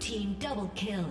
team double kill.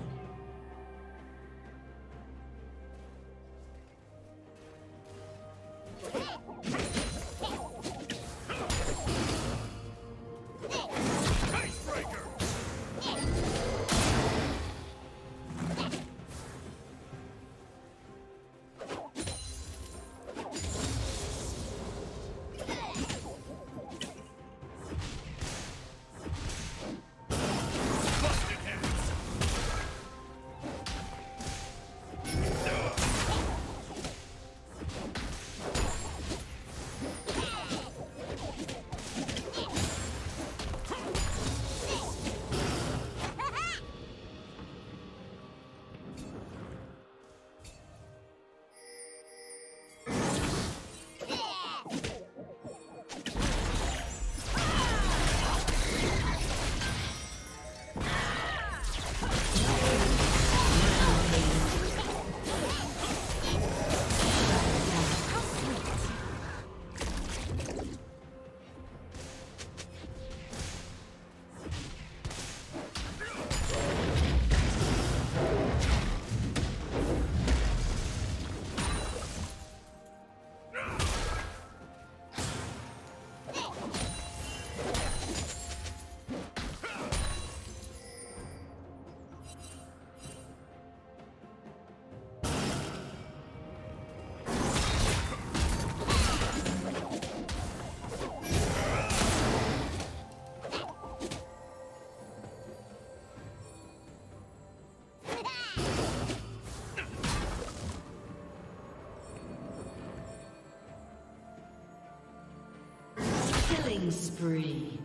Spree.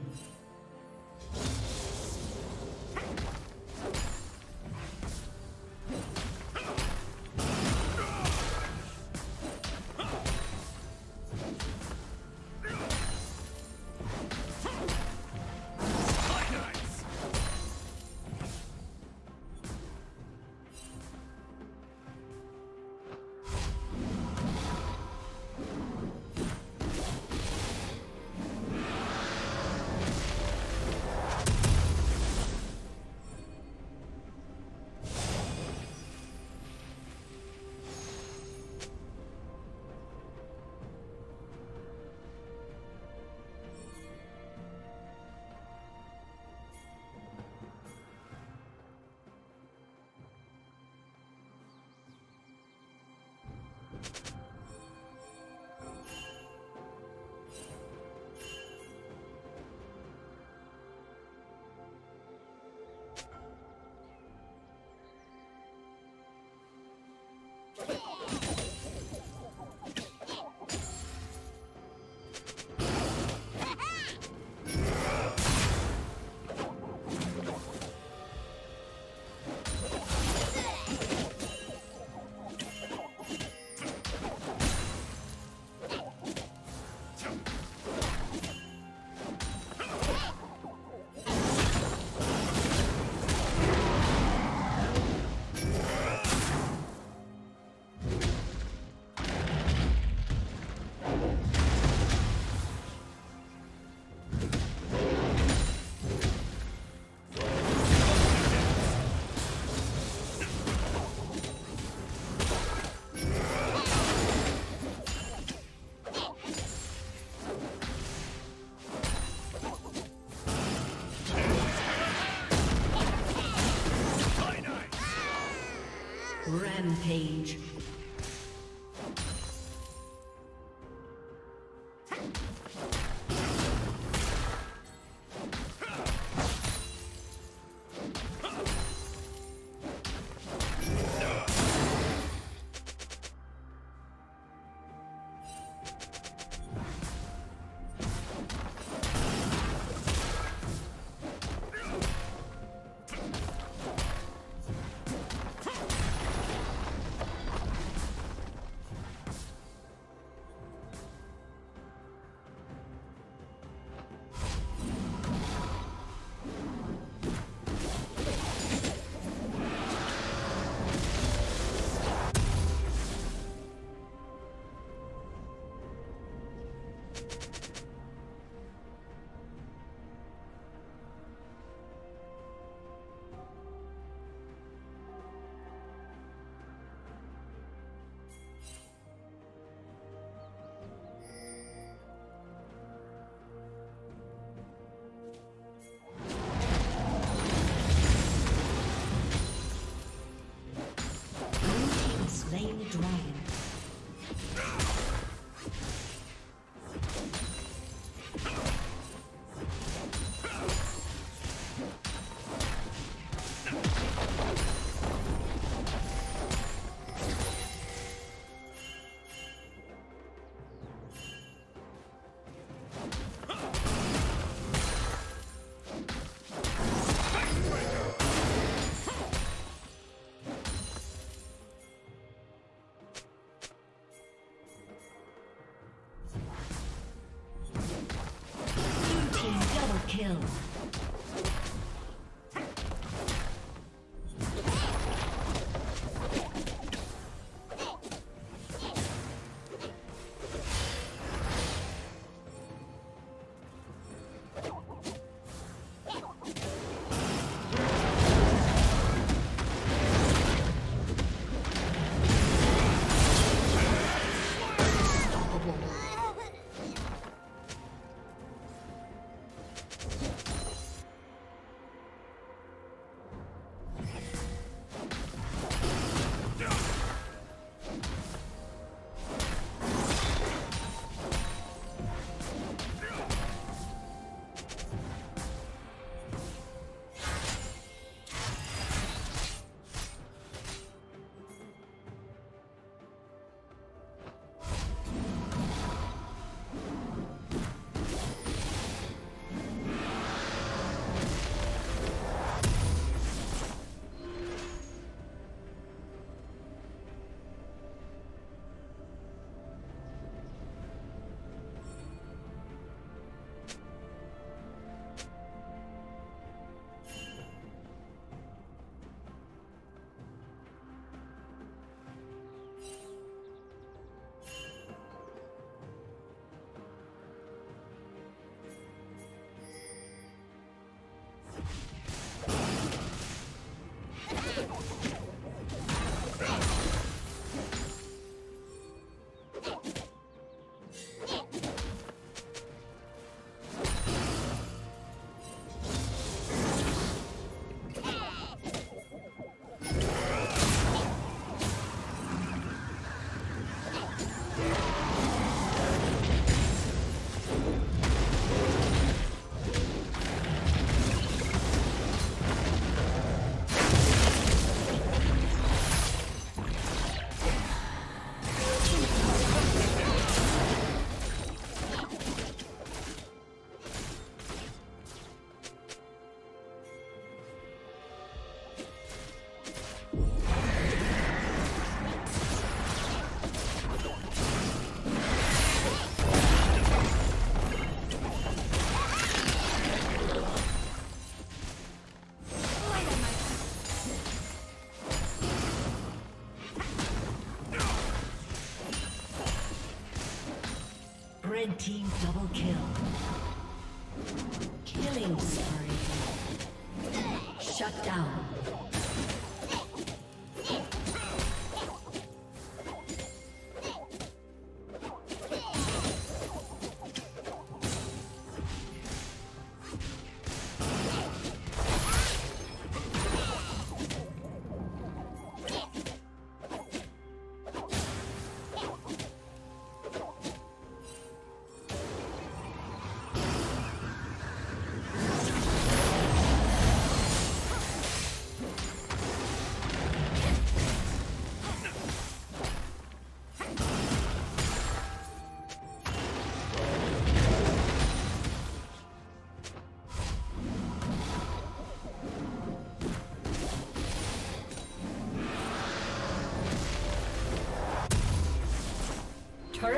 Kill.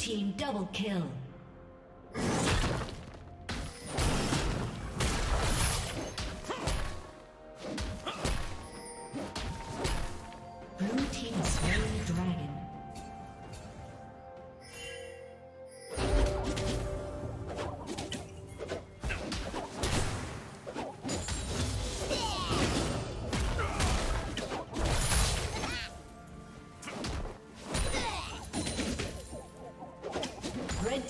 Team double kill.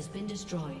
Has been destroyed.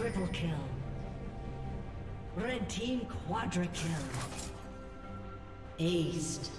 Triple kill. Red team quadra kill. Aced.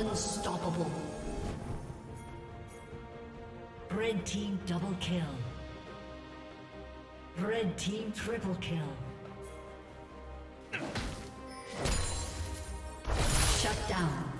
Unstoppable. Red team double kill. Red team triple kill. Shut down.